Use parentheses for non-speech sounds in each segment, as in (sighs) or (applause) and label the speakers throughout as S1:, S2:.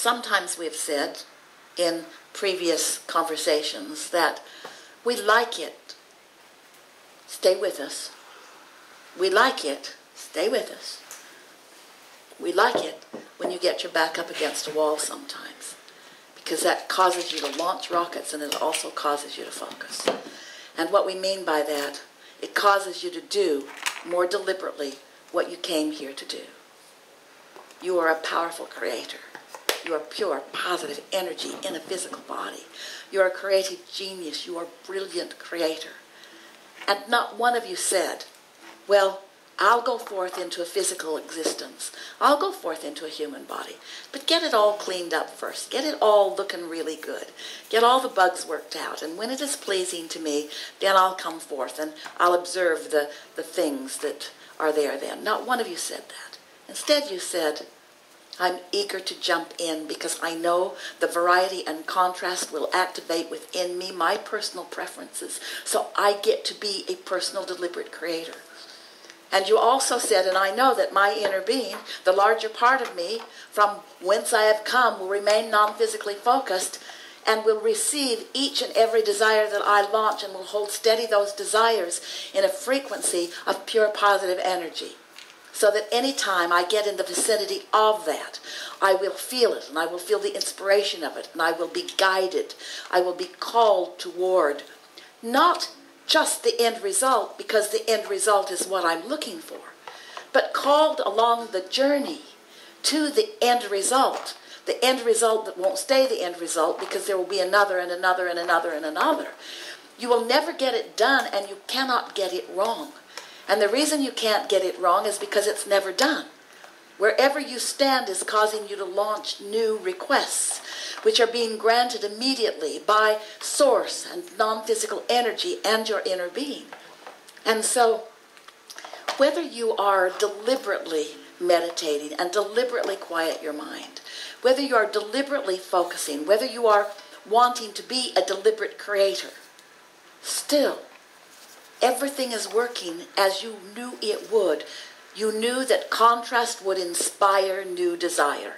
S1: sometimes we've said in previous conversations that we like it. Stay with us. We like it. Stay with us. We like it when you get your back up against a wall sometimes because that causes you to launch rockets and it also causes you to focus. And what we mean by that, it causes you to do more deliberately what you came here to do. You are a powerful creator. You are pure, positive energy in a physical body. You are a creative genius. You are a brilliant creator. And not one of you said, well, I'll go forth into a physical existence. I'll go forth into a human body. But get it all cleaned up first. Get it all looking really good. Get all the bugs worked out. And when it is pleasing to me, then I'll come forth and I'll observe the, the things that are there then. Not one of you said that. Instead, you said, I'm eager to jump in because I know the variety and contrast will activate within me my personal preferences. So I get to be a personal, deliberate creator. And you also said, and I know that my inner being, the larger part of me, from whence I have come, will remain non physically focused and will receive each and every desire that I launch and will hold steady those desires in a frequency of pure positive energy. So that any time I get in the vicinity of that, I will feel it and I will feel the inspiration of it and I will be guided. I will be called toward not just the end result because the end result is what I'm looking for, but called along the journey to the end result. The end result that won't stay the end result because there will be another and another and another and another. You will never get it done and you cannot get it wrong. And the reason you can't get it wrong is because it's never done. Wherever you stand is causing you to launch new requests, which are being granted immediately by source and non physical energy and your inner being. And so, whether you are deliberately meditating and deliberately quiet your mind, whether you are deliberately focusing, whether you are wanting to be a deliberate creator, still, everything is working as you knew it would you knew that contrast would inspire new desire.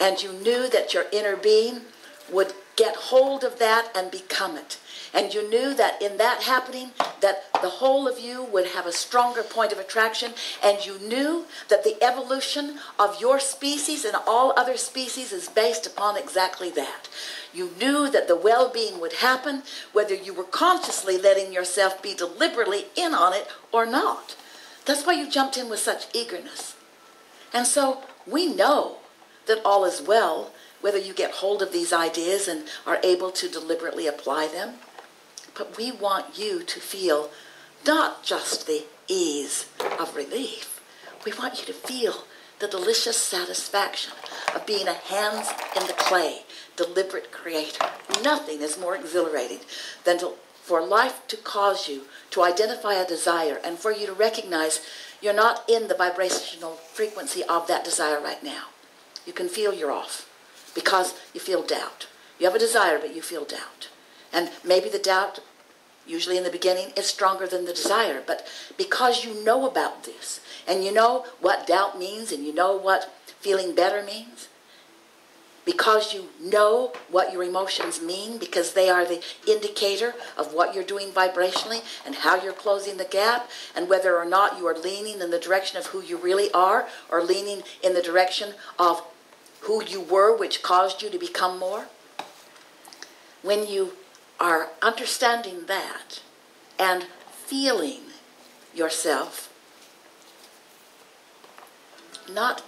S1: And you knew that your inner being would get hold of that and become it. And you knew that in that happening, that the whole of you would have a stronger point of attraction. And you knew that the evolution of your species and all other species is based upon exactly that. You knew that the well being would happen whether you were consciously letting yourself be deliberately in on it or not. That's why you jumped in with such eagerness. And so we know that all is well, whether you get hold of these ideas and are able to deliberately apply them. But we want you to feel not just the ease of relief, we want you to feel the delicious satisfaction of being a hands in the clay, deliberate creator. Nothing is more exhilarating than to for life to cause you to identify a desire and for you to recognize you're not in the vibrational frequency of that desire right now. You can feel you're off because you feel doubt. You have a desire, but you feel doubt. And maybe the doubt, usually in the beginning, is stronger than the desire. But because you know about this and you know what doubt means and you know what feeling better means, because you know what your emotions mean, because they are the indicator of what you're doing vibrationally and how you're closing the gap, and whether or not you are leaning in the direction of who you really are or leaning in the direction of who you were, which caused you to become more. When you are understanding that and feeling yourself, not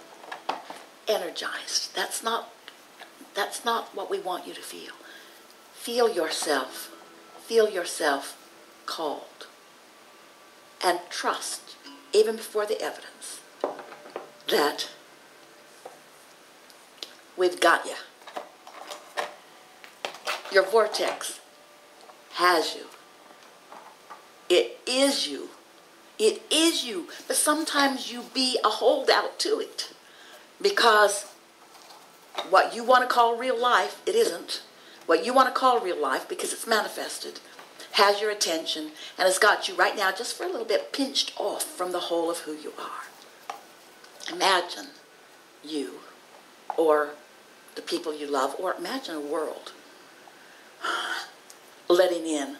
S1: energized, that's not that's not what we want you to feel. Feel yourself, feel yourself called. And trust, even before the evidence, that we've got you. Your vortex has you. It is you. It is you. But sometimes you be a holdout to it because what you want to call real life, it isn't. What you want to call real life, because it's manifested, has your attention and has got you right now just for a little bit pinched off from the whole of who you are. Imagine you or the people you love, or imagine a world letting in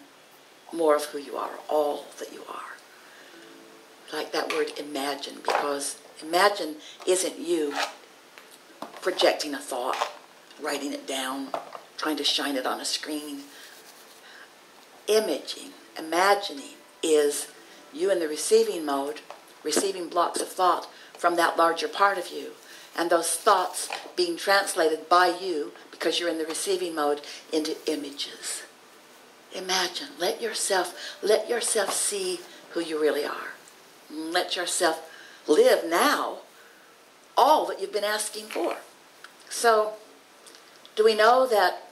S1: more of who you are, all that you are. Like that word imagine, because imagine isn't you projecting a thought, writing it down, trying to shine it on a screen. Imaging, imagining is you in the receiving mode, receiving blocks of thought from that larger part of you, and those thoughts being translated by you because you're in the receiving mode into images. Imagine, let yourself let yourself see who you really are. Let yourself live now all that you've been asking for. So, do we know that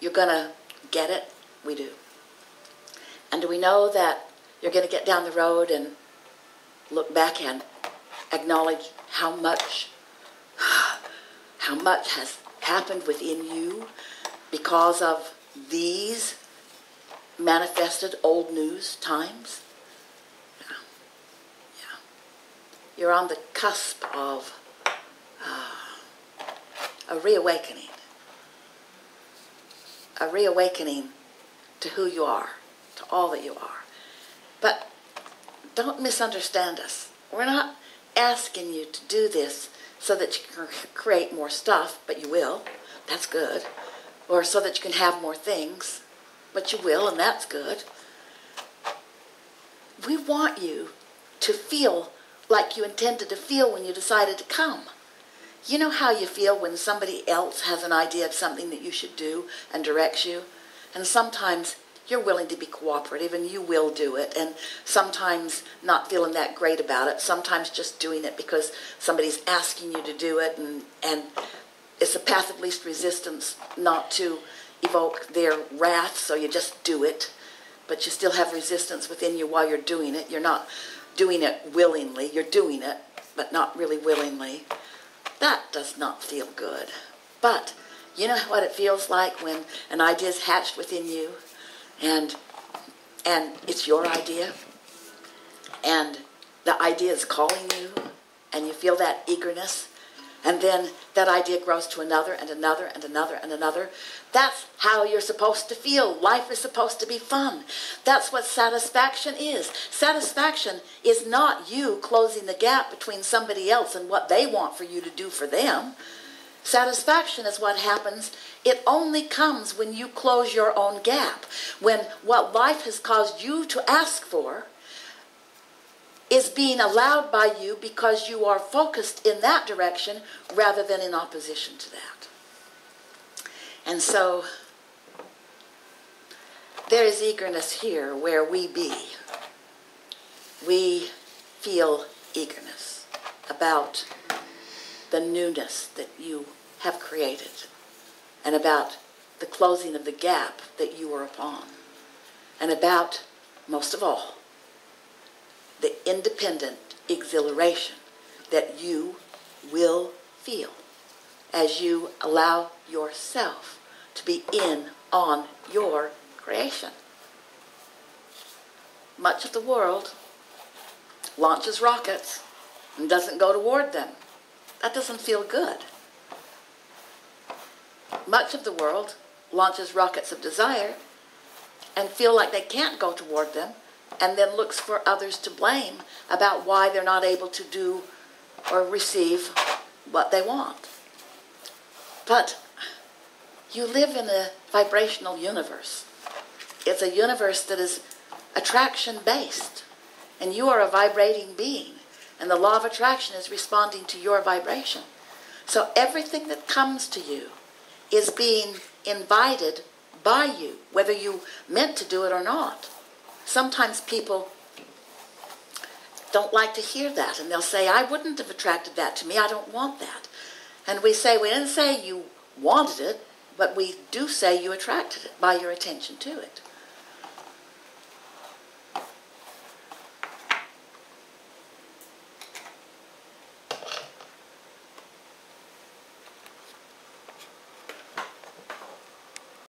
S1: you're going to get it? We do. And do we know that you're going to get down the road and look back and acknowledge how much (sighs) how much has happened within you because of these manifested old news times? Yeah. Yeah. You're on the cusp of uh, a reawakening. A reawakening to who you are, to all that you are. But don't misunderstand us. We're not asking you to do this so that you can create more stuff, but you will. That's good or so that you can have more things, but you will, and that's good. We want you to feel like you intended to feel when you decided to come. You know how you feel when somebody else has an idea of something that you should do and directs you? And sometimes you're willing to be cooperative and you will do it. And sometimes not feeling that great about it. Sometimes just doing it because somebody's asking you to do it and, and it's a path of least resistance not to evoke their wrath, so you just do it. But you still have resistance within you while you're doing it. You're not doing it willingly, you're doing it, but not really willingly. That does not feel good. But you know what it feels like when an idea is hatched within you and and it's your idea and the idea is calling you and you feel that eagerness and then that idea grows to another and another and another and another. That's how you're supposed to feel. Life is supposed to be fun. That's what satisfaction is. Satisfaction is not you closing the gap between somebody else and what they want for you to do for them. Satisfaction is what happens. It only comes when you close your own gap. When what life has caused you to ask for is being allowed by you because you are focused in that direction rather than in opposition to that. And so there is eagerness here where we be. We feel eagerness about the newness that you have created and about the closing of the gap that you are upon and about, most of all, the independent exhilaration that you will feel as you allow yourself to be in on your creation. Much of the world launches rockets and doesn't go toward them. That doesn't feel good. Much of the world launches rockets of desire and feel like they can't go toward them and then looks for others to blame about why they're not able to do or receive what they want. But you live in a vibrational universe. It's a universe that is attraction based, and you are a vibrating being, and the law of attraction is responding to your vibration. So everything that comes to you is being invited by you, whether you meant to do it or not sometimes people don't like to hear that and they'll say, I wouldn't have attracted that to me. I don't want that. And we say, we didn't say you wanted it, but we do say you attracted it by your attention to it.